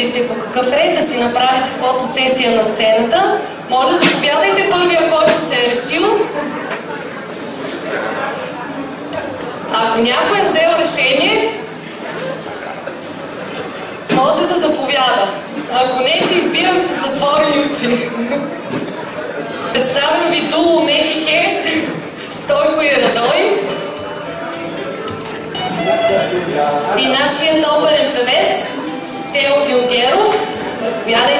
решите по какъв ред да си направите фотосесия на сцената. Моля, заповядайте първия, който се е решил. Ако някой е взел решение, може да заповяда. Ако не, си избирам с затворени очи. Представям ви Дуло Мехихе, Стойко и Радой. И нашият оперен певец teu, eu quero, virada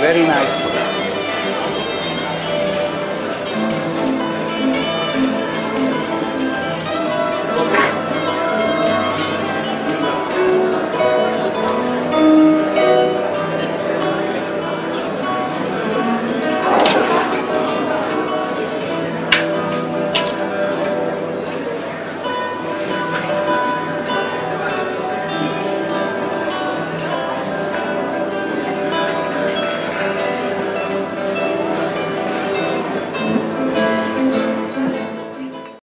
very nice.